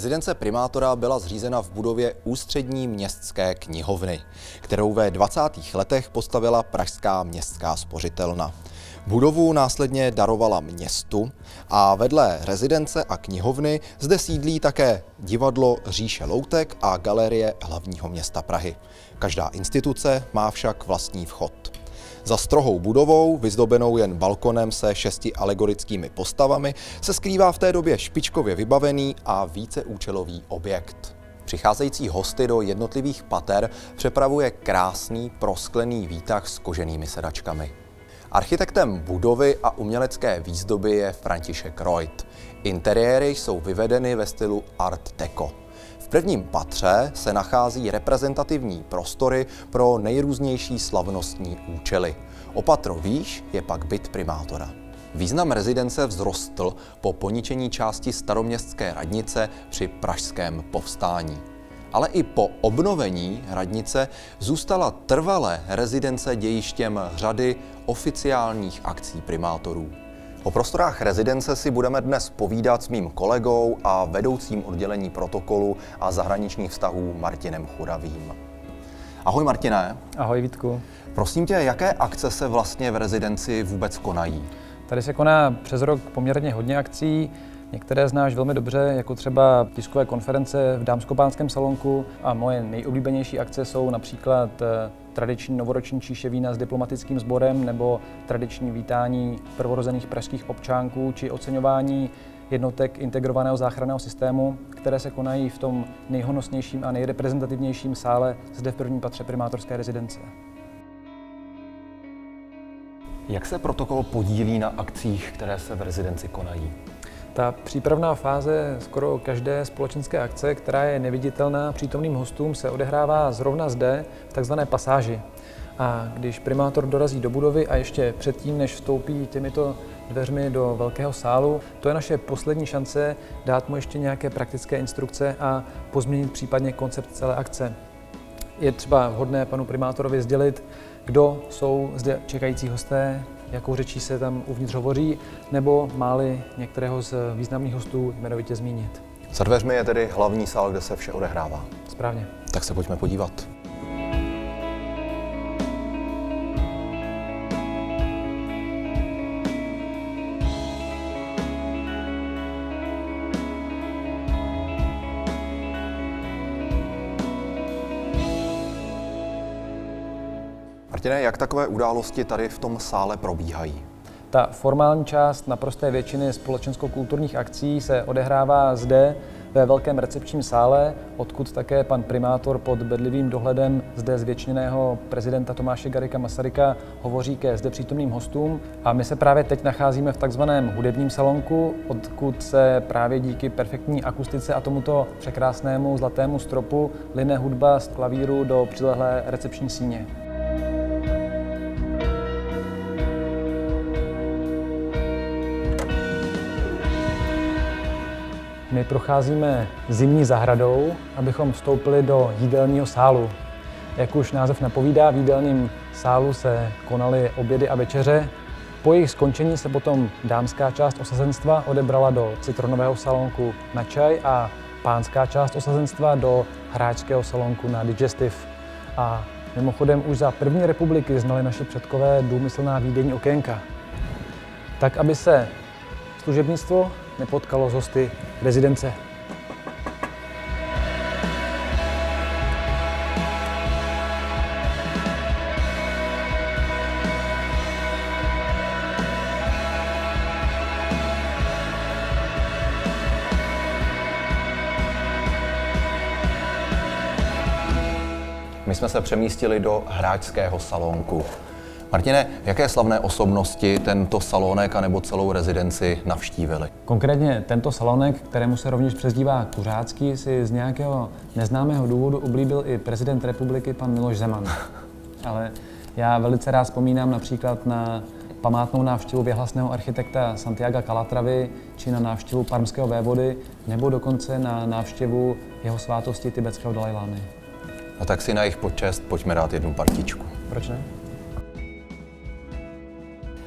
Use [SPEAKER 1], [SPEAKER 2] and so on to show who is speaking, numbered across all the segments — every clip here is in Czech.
[SPEAKER 1] Rezidence primátora byla zřízena v budově Ústřední městské knihovny, kterou ve 20. letech postavila Pražská městská spořitelna. Budovu následně darovala městu a vedle rezidence a knihovny zde sídlí také divadlo Říše Loutek a galerie hlavního města Prahy. Každá instituce má však vlastní vchod. Za strohou budovou, vyzdobenou jen balkonem se šesti alegorickými postavami, se skrývá v té době špičkově vybavený a víceúčelový objekt. Přicházející hosty do jednotlivých pater přepravuje krásný prosklený výtah s koženými sedačkami. Architektem budovy a umělecké výzdoby je František Reut. Interiéry jsou vyvedeny ve stylu Art Deco. V prvním patře se nachází reprezentativní prostory pro nejrůznější slavnostní účely. O patro výš je pak byt primátora. Význam rezidence vzrostl po poničení části staroměstské radnice při pražském povstání ale i po obnovení radnice zůstala trvalé rezidence dějištěm řady oficiálních akcí primátorů. O prostorách rezidence si budeme dnes povídat s mým kolegou a vedoucím oddělení protokolu a zahraničních vztahů Martinem Churavým. Ahoj Martine.
[SPEAKER 2] Ahoj Vítku.
[SPEAKER 1] Prosím tě, jaké akce se vlastně v rezidenci vůbec konají?
[SPEAKER 2] Tady se koná přes rok poměrně hodně akcí. Některé znáš velmi dobře, jako třeba tiskové konference v Dámskopánském salonku a moje nejoblíbenější akce jsou například eh, tradiční novoroční číševína s diplomatickým sborem nebo tradiční vítání prvorozených pražských občánků či oceňování jednotek integrovaného záchranného systému, které se konají v tom nejhonosnějším a nejreprezentativnějším sále zde v prvním patře primátorské rezidence.
[SPEAKER 1] Jak se protokol podílí na akcích, které se v rezidenci konají?
[SPEAKER 2] Ta přípravná fáze skoro každé společenské akce, která je neviditelná přítomným hostům, se odehrává zrovna zde, v takzvané pasáži. A když primátor dorazí do budovy a ještě předtím, než vstoupí těmito dveřmi do velkého sálu, to je naše poslední šance dát mu ještě nějaké praktické instrukce a pozměnit případně koncept celé akce. Je třeba vhodné panu primátorovi sdělit, kdo jsou zde čekající hosté, jakou řečí se tam uvnitř hovoří, nebo máli některého z významných hostů jmenovitě zmínit.
[SPEAKER 1] Za dveřmi je tedy hlavní sál, kde se vše odehrává.
[SPEAKER 2] Správně.
[SPEAKER 1] Tak se pojďme podívat. Martine, jak takové události tady v tom sále probíhají?
[SPEAKER 2] Ta formální část naprosté většiny společensko-kulturních akcí se odehrává zde ve velkém recepčním sále, odkud také pan primátor pod bedlivým dohledem zde zvětšněného prezidenta Tomáše Garika Masaryka hovoří ke zde přítomným hostům. A my se právě teď nacházíme v takzvaném hudebním salonku, odkud se právě díky perfektní akustice a tomuto překrásnému zlatému stropu line hudba z klavíru do přilehlé recepční síně. My procházíme zimní zahradou, abychom vstoupili do jídelního sálu. Jak už název napovídá, v jídelním sálu se konaly obědy a večeře. Po jejich skončení se potom dámská část osazenstva odebrala do citronového salonku na čaj a pánská část osazenstva do hráčského salonku na digestive. A mimochodem už za první republiky znali naši předkové důmyslná výdění okénka. Tak, aby se služebnictvo nepotkalo z hosty rezidence.
[SPEAKER 1] My jsme se přemístili do hráčského salonku. Martine, jaké slavné osobnosti tento salonek a nebo celou rezidenci navštívili?
[SPEAKER 2] Konkrétně tento salonek, kterému se rovněž přezdívá Kuřácký, si z nějakého neznámého důvodu oblíbil i prezident republiky pan Miloš Zeman. Ale já velice rád vzpomínám například na památnou návštěvu věhlasného architekta Santiago Calatravy, či na návštěvu parmského vévody, nebo dokonce na návštěvu jeho svátosti tibetského Dalajlámy.
[SPEAKER 1] A tak si na jejich počest pojďme dát jednu partičku.
[SPEAKER 2] Proč ne?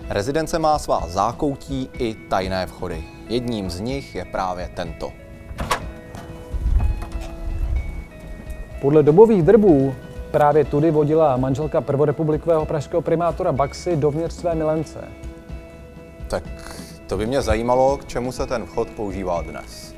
[SPEAKER 1] Rezidence má svá zákoutí i tajné vchody. Jedním z nich je právě tento.
[SPEAKER 2] Podle dobových drbů právě tudy vodila manželka prvorepublikového pražského primátora Baxy dovnitř své milence.
[SPEAKER 1] Tak to by mě zajímalo, k čemu se ten vchod používá dnes.